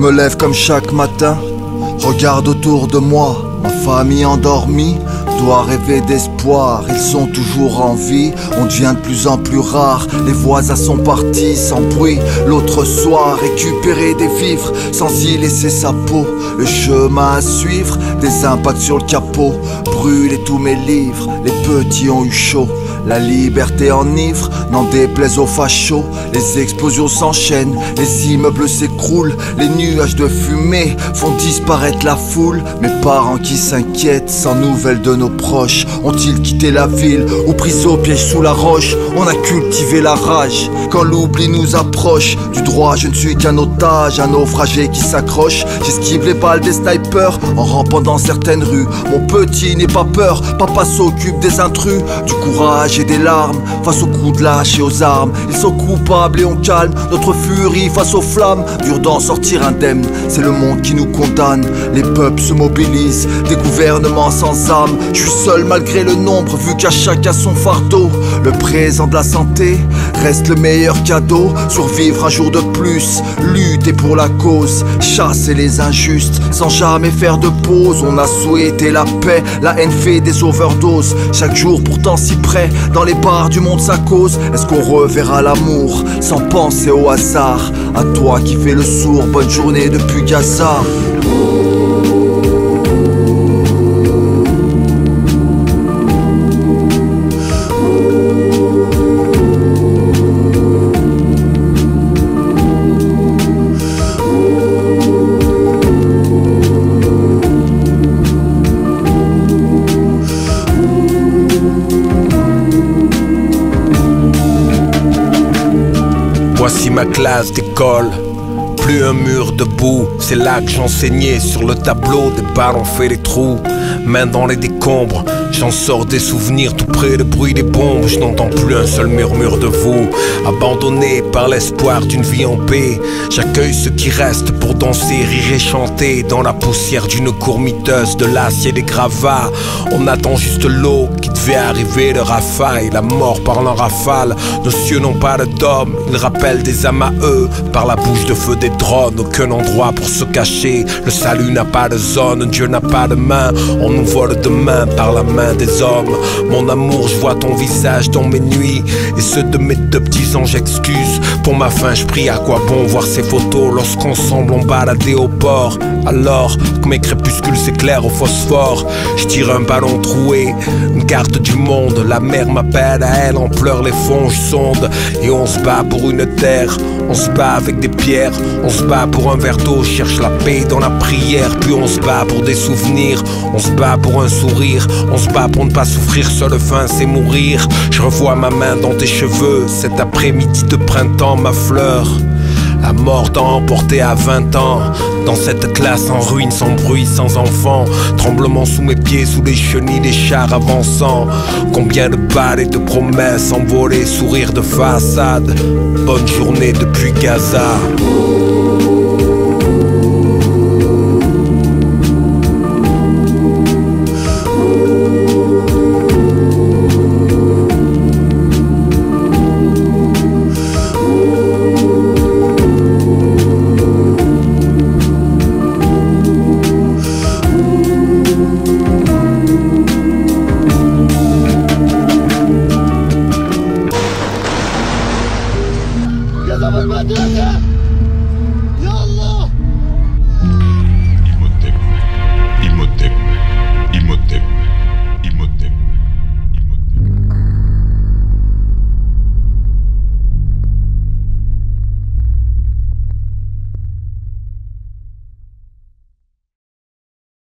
me lève comme chaque matin, regarde autour de moi, ma famille endormie doit rêver d'espoir, ils sont toujours en vie, on devient de plus en plus rare, les voisins sont partis sans bruit, l'autre soir récupérer des vivres sans y laisser sa peau, le chemin à suivre, des impacts sur le capot, brûler tous mes livres, les petits ont eu chaud. La liberté enivre, n'en déplaise aux fachos. Les explosions s'enchaînent, les immeubles s'écroulent, les nuages de fumée font disparaître la foule. Mes parents qui s'inquiètent, sans nouvelles de nos proches, ont-ils quitté la ville ou pris au piège sous la roche? On a cultivé la rage quand l'oubli nous approche. Du droit, je ne suis qu'un otage, un naufragé qui s'accroche. J'esquive les balles des snipers en rampant dans certaines rues. Mon petit n'est pas peur, papa s'occupe des intrus, du courage j'ai des larmes face aux coups de lâche et aux armes. Ils sont coupables et on calme notre furie face aux flammes. Dur d'en sortir indemne, c'est le monde qui nous condamne. Les peuples se mobilisent, des gouvernements sans âme. Je suis seul malgré le nombre, vu qu'à chacun son fardeau. Le présent de la santé reste le meilleur cadeau. Survivre un jour de plus, lutter pour la cause, chasser les injustes sans jamais faire de pause. On a souhaité la paix, la haine fait des overdoses. Chaque jour pourtant si près, dans les bars du monde sa cause. Est-ce qu'on reverra l'amour sans penser au hasard? À toi qui fais le sourd, bonne journée depuis Gaza Voici ma classe d'école. Plus un mur debout, c'est là que j'enseignais sur le tableau des ballons fait les trous. Main dans les décombres, J'en sors des souvenirs tout près le bruit des bombes. Je n'entends plus un seul murmure de vous. Abandonné par l'espoir d'une vie en paix. J'accueille ceux qui restent pour danser, rire et chanter. Dans la poussière d'une courmiteuse, de l'acier des gravats. On attend juste l'eau qui devait arriver de rafale. La mort parle en rafale. Nos cieux n'ont pas de dôme. Ils rappellent des âmes à eux. Par la bouche de feu des drones. Aucun endroit pour se cacher. Le salut n'a pas de zone. Dieu n'a pas de main. On nous vole demain par la main des hommes. Mon amour, je vois ton visage dans mes nuits et ceux de mes deux petits anges excuse Pour ma fin, je prie à quoi bon voir ces photos lorsqu'ensemble on baladait au port. Alors que mes crépuscules s'éclairent au phosphore, je tire un ballon troué, une carte du monde. La mer m'appelle à elle, en pleurs les fonds, je sonde et on se bat pour une terre. On se bat avec des pierres, on se bat pour un verre d'eau, cherche la paix dans la prière, puis on se bat pour des souvenirs, on se bat pour un sourire, on se pour ne pas souffrir, seule fin c'est mourir. Je revois ma main dans tes cheveux, cet après-midi de printemps, ma fleur. La mort t'a emporté à 20 ans Dans cette classe en ruine, sans bruit, sans enfant Tremblement sous mes pieds, sous les chenilles des chars avançant Combien de balles et de promesses envolées, sourire de façade Bonne journée depuis Gaza